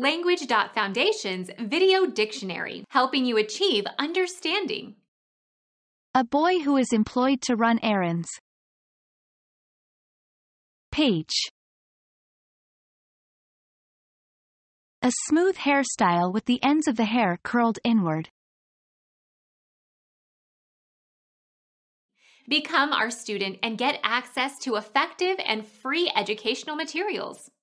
Language.Foundation's Video Dictionary, helping you achieve understanding. A boy who is employed to run errands. Peach. A smooth hairstyle with the ends of the hair curled inward. Become our student and get access to effective and free educational materials.